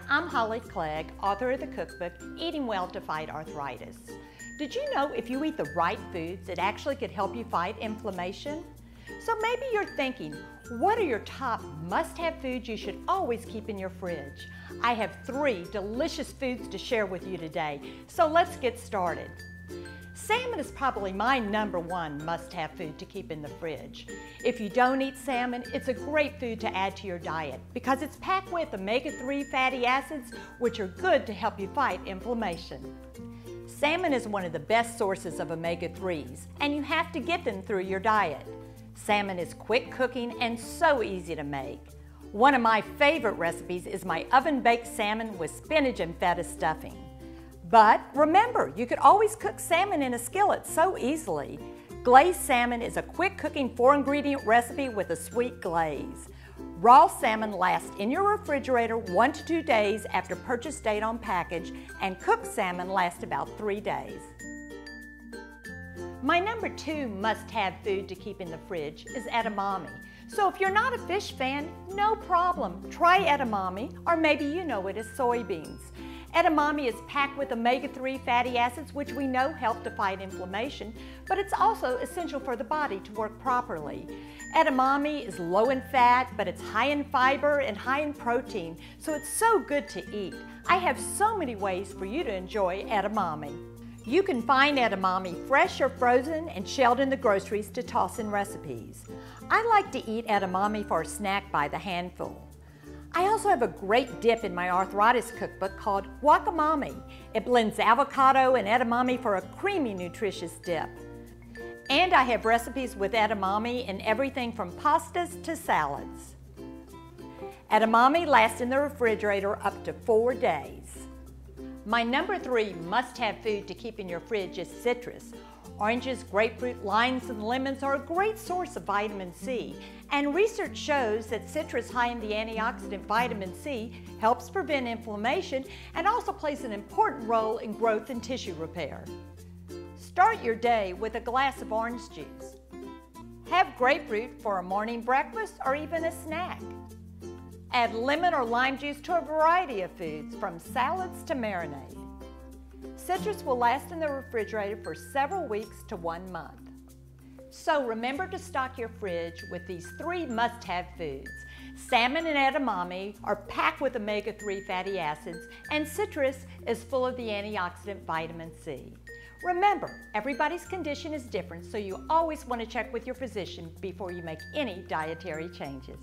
Holly Clegg, author of the cookbook Eating Well to Fight Arthritis. Did you know if you eat the right foods, it actually could help you fight inflammation? So maybe you're thinking, what are your top must-have foods you should always keep in your fridge? I have three delicious foods to share with you today, so let's get started. Salmon is probably my number one must-have food to keep in the fridge. If you don't eat salmon, it's a great food to add to your diet because it's packed with omega-3 fatty acids, which are good to help you fight inflammation. Salmon is one of the best sources of omega-3s, and you have to get them through your diet. Salmon is quick cooking and so easy to make. One of my favorite recipes is my oven-baked salmon with spinach and feta stuffing. But remember, you could always cook salmon in a skillet so easily. Glazed salmon is a quick cooking four ingredient recipe with a sweet glaze. Raw salmon lasts in your refrigerator one to two days after purchase date on package and cooked salmon lasts about three days. My number two must-have food to keep in the fridge is edamame. So if you're not a fish fan, no problem. Try edamame, or maybe you know it as soybeans. Edamame is packed with omega-3 fatty acids, which we know help to fight inflammation, but it's also essential for the body to work properly. Edamame is low in fat, but it's high in fiber and high in protein, so it's so good to eat. I have so many ways for you to enjoy edamame. You can find edamame fresh or frozen and shelled in the groceries to toss in recipes. I like to eat edamame for a snack by the handful. I also have a great dip in my arthritis cookbook called guacamame. It blends avocado and edamame for a creamy, nutritious dip. And I have recipes with edamame in everything from pastas to salads. Edamame lasts in the refrigerator up to four days. My number three must-have food to keep in your fridge is citrus, Oranges, grapefruit, limes, and lemons are a great source of vitamin C, and research shows that citrus high in the antioxidant vitamin C helps prevent inflammation and also plays an important role in growth and tissue repair. Start your day with a glass of orange juice. Have grapefruit for a morning breakfast or even a snack. Add lemon or lime juice to a variety of foods, from salads to marinade. Citrus will last in the refrigerator for several weeks to one month. So remember to stock your fridge with these three must-have foods. Salmon and edamame are packed with omega-3 fatty acids and citrus is full of the antioxidant vitamin C. Remember, everybody's condition is different, so you always want to check with your physician before you make any dietary changes.